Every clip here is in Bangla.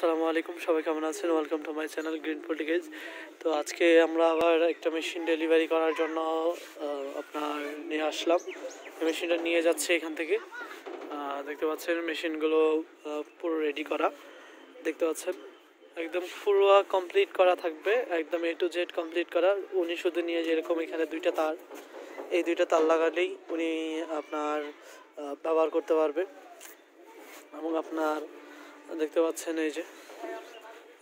আসসালামু আলাইকুম, সবাই কেমন আছেন? Welcome to my channel green politics তো আজকে আমরা আবার একটা মেশিন ডেলিভারি করার জন্য আপনার নিয়ে আসলাম। মেশিনটা নিয়ে যাচ্ছে এখান থেকে। দেখতে পাচ্ছেন মেশিনগুলো পুরো রেডি করা। দেখতে পাচ্ছেন? একদম পুরো কমপ্লিট করা থাকবে। একদম এ টু জেড কমপ্লিট করা। উনি শুধু নিয়ে যেরকম এখানে দুইটা তার। এই দুইটা তার লাগালেই উনি আপনার ব্যবহার করতে পারবে। এবং আপনার দেখতে পাচ্ছেন এই যে।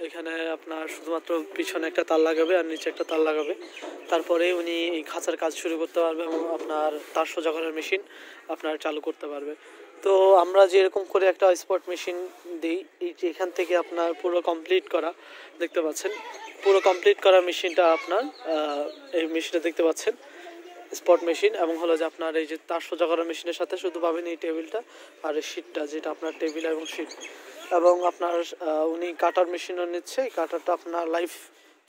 এখানে আপনার শুধুমাত্র পিছনে একটা তার লাগাবে আর নিচে একটা তার লাগাবে। তারপরে উনি এই খাঁচার কাজ শুরু করতে পারবে এবং আপনার তার সোজা করার মেশিন আপনার চালু করতে পারবে। তো আমরা যেরকম করে একটা স্পট মেশিন দিই, এই এখান থেকে আপনার পুরো কমপ্লিট করা দেখতে পাচ্ছেন। পুরো কমপ্লিট করা মেশিনটা আপনার এই মেশিনটা দেখতে পাচ্ছেন। স্পট মেশিন এবং হলো যে আপনার এই যে তার সোজা করা মেশিনের সাথে শুধু পাবেন এই টেবিলটা আর এই শিটটা যেটা আপনার টেবিল এবং শিট। এবং আপনার উনি কাটার মেশিনও নিচ্ছে, এই কাটারটা আপনার লাইফ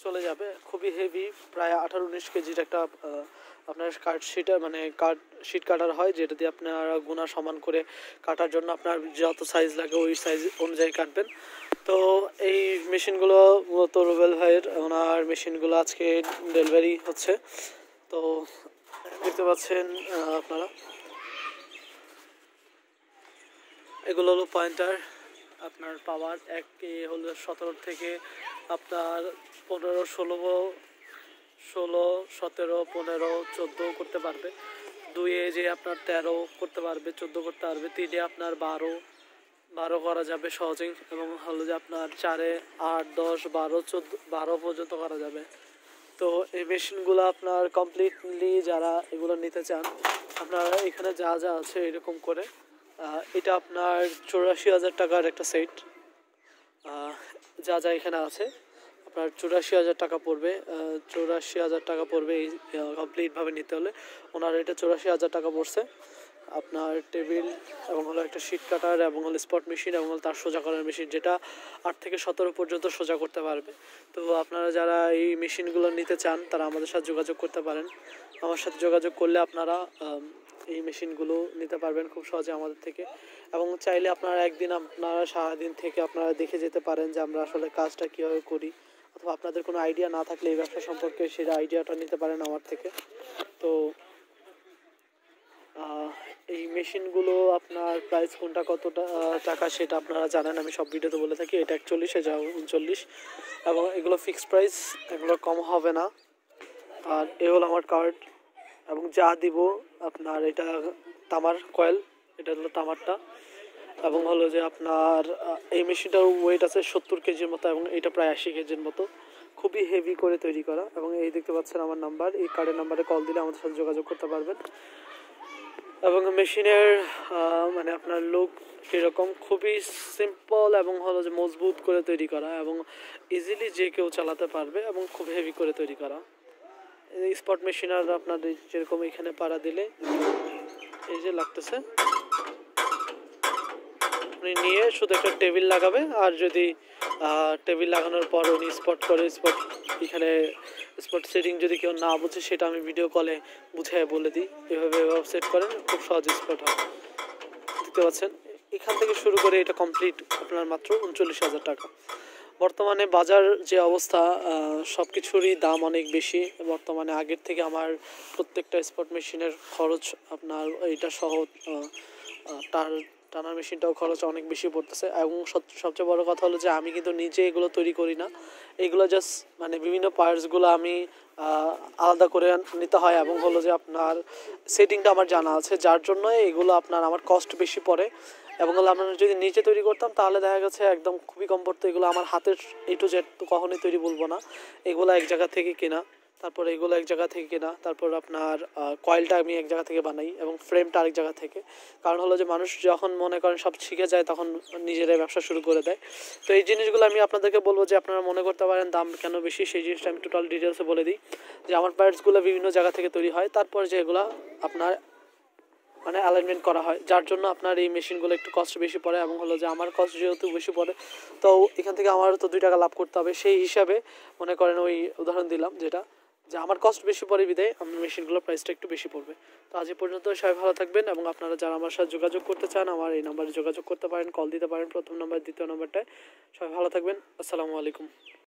চলে যাবে। খুবই হেভি প্রায় আঠারো উনিশ কেজির একটা আপনার কাঠ শিটার মানে কাঠ শিট কাটার হয়, যেটা দিয়ে আপনার গুণা সমান করে কাটার জন্য আপনার যত সাইজ লাগে ওই সাইজ অনুযায়ী কাটবেন। তো এই মেশিনগুলো মূলত রুবেল ভাইয়ের, ওনার মেশিনগুলো আজকে ডেলিভারি হচ্ছে। তো দেখতে পাচ্ছেন আপনারা। এগুলো হলো পয়েন্টার আপনার পাওয়ার এক হলো সতেরো থেকে আপনার পনেরো, ষোলো ষোলো, সতেরো, পনেরো, চোদ্দ করতে পারবে। দুইয়ে যে আপনার তেরো করতে পারবে, চোদ্দ করতে পারবে, তিনে আপনার বারো বারো করা যাবে সহজেই এবং হলো যে আপনার চারে আট, দশ, বারো, চোদ্দ, বারো পর্যন্ত করা যাবে। তো এই মেশিনগুলো আপনার কমপ্লিটলি যারা এগুলো নিতে চান, আপনারা এখানে যা যা আছে এরকম করে এটা আপনার চৌরাশি হাজার টাকার একটা সেট। যা যা এখানে আছে, আপনার চৌরাশি হাজার টাকা পড়বে। চৌরাশি হাজার টাকা পড়বে এই কমপ্লিটভাবে নিতে হলে। ওনার এটা চৌরাশি হাজার টাকা পড়ছে। আপনার টেবিল এবং হলো একটা শিট কাটার এবং হলো স্পট মেশিন এবং হলো তার সোজা করার মেশিন যেটা আট থেকে সতেরো পর্যন্ত সোজা করতে পারবে। তো আপনারা যারা এই মেশিনগুলো নিতে চান, তারা আমাদের সাথে যোগাযোগ করতে পারেন। আমার সাথে যোগাযোগ করলে আপনারা এই মেশিনগুলো নিতে পারবেন খুব সহজে আমাদের থেকে। এবং চাইলে আপনারা একদিন আপনারা সারাদিন থেকে আপনারা দেখে যেতে পারেন যে আমরা আসলে কাজটা কীভাবে করি। অথবা আপনাদের কোনো আইডিয়া না থাকলে এই ব্যবসা সম্পর্কে সেটা আইডিয়াটা নিতে পারেন আমার থেকে। তো এই মেশিনগুলো আপনার প্রাইস কোনটা, কতটা টাকা সেটা আপনারা জানেন, আমি সব ভিডিওতে বলে থাকি, এটা একচল্লিশ, এটা উনচল্লিশ। এবং এগুলো ফিক্সড প্রাইস এগুলো কম হবে না। আর এ হলো আমার কার্ড এবং যা দিব আপনার এটা তামার কয়েল এটা হলো তামারটা। এবং হলো যে আপনার এই মেশিনটার ওয়েট আছে সত্তর কেজির মতো, এবং এটা প্রায় আশি কেজির মতো। খুবই হেভি করে তৈরি করা। এবং এই দেখতে পাচ্ছেন আমার নাম্বার এই কার্ডের নাম্বারে কল দিলে আমাদের সাথে যোগাযোগ করতে পারবেন। এবং মেশিনের মানে আপনার লুক কীরকম খুবই সিম্পল এবং হলো যে মজবুত করে তৈরি করা এবং ইজিলি যে কেউ চালাতে পারবে এবং খুব হেভি করে তৈরি করা। স্পট মেশিন আর আপনার যেরকম এখানে পাড়া দিলে, এই যে লাগতেছে। আপনি নিয়ে শুধু একটা টেবিল লাগাবে, আর যদি টেবিল লাগানোর পর উনি স্পট করে স্পট এখানে স্পট সেটিং যদি কেউ না বুঝে, সেটা আমি ভিডিও কলে বুঝিয়ে বলে দিই। এভাবে সেট করেন, খুব সহজে স্পট হয়। দেখতে পাচ্ছেন? এখান থেকে শুরু করে এটা কমপ্লিট আপনার মাত্র উনচল্লিশ হাজার টাকা। বর্তমানে বাজার যে অবস্থা সব কিছুরই দাম অনেক বেশি। বর্তমানে আগের থেকে আমার প্রত্যেকটা স্পট মেশিনের খরচ আপনার এটা সহ তার টানার মেশিনটাও খরচ অনেক বেশি পড়তেছে। এবং সবচেয়ে বড় কথা হলো যে আমি কিন্তু নিজে এগুলো তৈরি করি না। এগুলো জাস্ট মানে বিভিন্ন পার্টসগুলো আমি আলাদা করে নিতে হয় এবং হলো যে আপনার সেটিংটা আমার জানা আছে। যার জন্য এগুলো আপনার আমার কস্ট বেশি পড়ে। এবং হলো আমরা যদি নিচে তৈরি করতাম তাহলে দেখা গেছে একদম খুবই কম পড়তো এগুলো আমার হাতের এ টু জেড তো কখনোই তৈরি বলব না। এগুলো এক জায়গা থেকে কেনা। তারপর এগুলো এক জায়গা থেকে কেনা, তারপর আপনার কয়েলটা আমি এক জায়গা থেকে বানাই এবং ফ্রেমটা আরেক জায়গা থেকে। কারণ হলো যে মানুষ যখন মনে করেন সব শিখে যায় তখন নিজেরাই ব্যবসা শুরু করে দেয়। তো এই জিনিসগুলো আমি আপনাদেরকে বলব যে আপনারা মনে করতে পারেন দাম কেন বেশি, সেই জিনিসটা আমি টোটাল ডিটেলসে বলে দিই। যে আমার পার্টসগুলো বিভিন্ন জায়গা থেকে তৈরি হয়, তারপর যেগুলো আপনার মানে অ্যালাইনমেন্ট করা হয়। যার জন্য আপনার এই মেশিনগুলো একটু কষ্ট বেশি পড়ে এবং হলো যে আমার কষ্ট যেহেতু বেশি পড়ে, তো এখান থেকে আমার তো দুই টাকা লাভ করতে হবে। সেই হিসাবে মনে করেন ওই উদাহরণ দিলাম যেটা যে আমার কস্ট বেশি পড়ে বিদায় আমি মেশিনগুলোর প্রাইসটা একটু বেশি পড়বে। তো আজ পর্যন্ত সবাই ভালো থাকবেন এবং আপনারা যারা আমার সাথে যোগাযোগ করতে চান, আমার এই নাম্বারে যোগাযোগ করতে পারেন কল দিতে পারেন প্রথম নাম্বার দ্বিতীয় নাম্বারটায় সবাই ভালো থাকবেন। আসসালামু আলাইকুম।